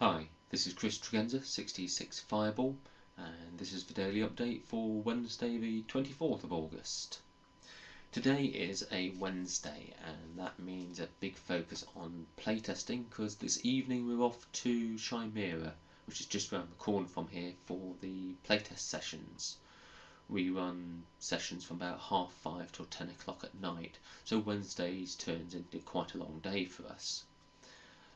Hi, this is Chris Tregenza, 6d6 Fireball, and this is the daily update for Wednesday, the 24th of August. Today is a Wednesday, and that means a big focus on playtesting because this evening we're off to Chimera, which is just around the corner from here, for the playtest sessions. We run sessions from about half five till 10 o'clock at night, so Wednesdays turns into quite a long day for us.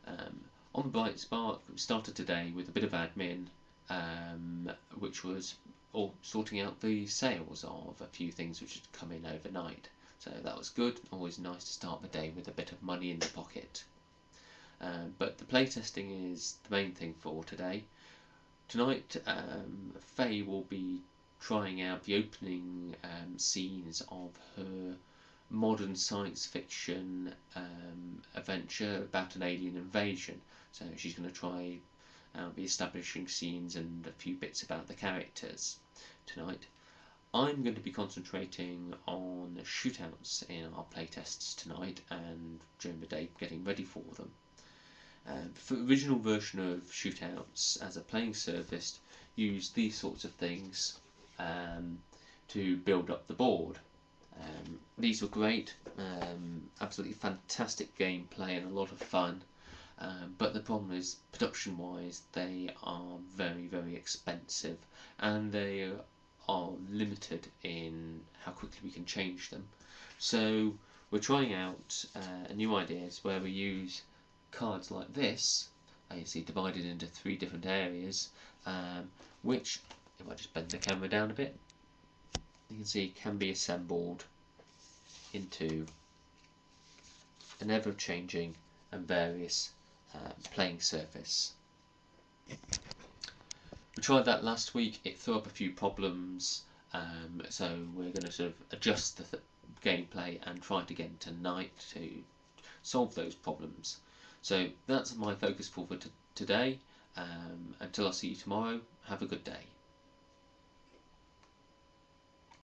Um, on Bright Spark, we started today with a bit of admin, um, which was all sorting out the sales of a few things which had come in overnight. So that was good. Always nice to start the day with a bit of money in the pocket. Um, but the playtesting is the main thing for today. Tonight, um, Faye will be trying out the opening um, scenes of her modern science fiction um, adventure about an alien invasion. So she's going to try the establishing scenes and a few bits about the characters tonight. I'm going to be concentrating on shootouts in our playtests tonight and during the day getting ready for them. Um, the original version of shootouts as a playing service, use these sorts of things um, to build up the board. Um, these were great, um, absolutely fantastic gameplay and a lot of fun. Um, but the problem is, production wise, they are very, very expensive and they are limited in how quickly we can change them. So we're trying out uh, new ideas where we use cards like this, you see divided into three different areas, um, which, if I just bend the camera down a bit, you can see can be assembled into an ever-changing and various uh, playing surface. We tried that last week, it threw up a few problems, um, so we're going to sort of adjust the th gameplay and try it again tonight to solve those problems. So that's my focus for, today. Um, until I see you tomorrow, have a good day.